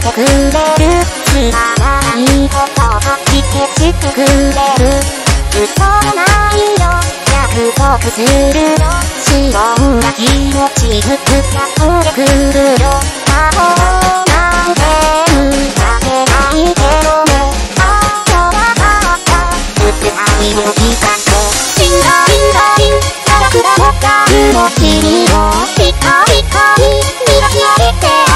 てくれるつまらないことを吐き消してくれる嘘がないよ約束するよ白な気持ち膨らんでくるよ魔法なんて浮かべないけどねあっとわあった薄愛を聞かせピンラピンラピンさらクラもガルも君をピカピカに磨き上げて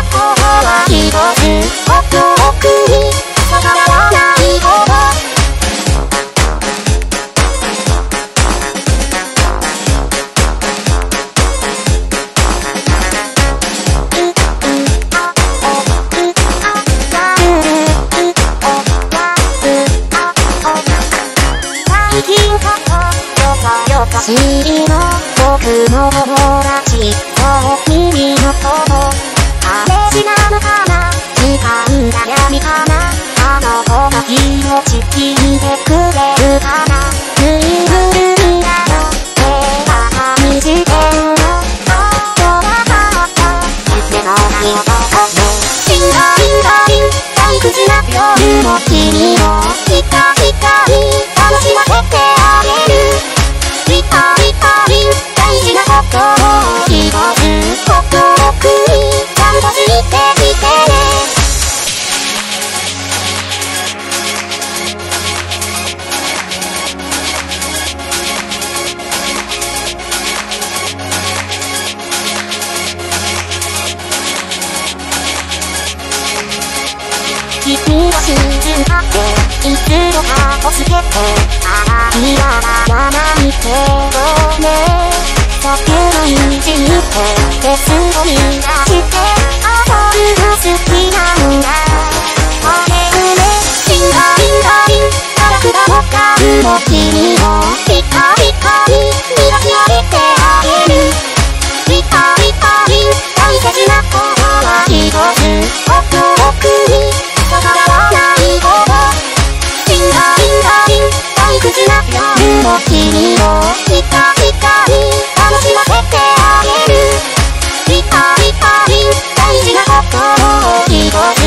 大切なことは一つもっと奥に逆らわないこと最近こそよそよそしりの僕の友達間が闇かなあの子の気持ち聞いてくれるかなぬいぐるみなの手が紙事件のあとわかった夢のない男ね死んだ死んだ死ん退屈な夜の君をピカピカに楽しませてあげるピカピカに大事なことを一つもっと奥にちゃんと知って君は信じるかって一度かをつけてああ嫌やないごめんだけどいじってベスを見出して踊るが好きなんだおねうねピンガリンガリン科くがわかるの君をピカピカに磨き上げてあげるピカピカン大切なことは一つきっと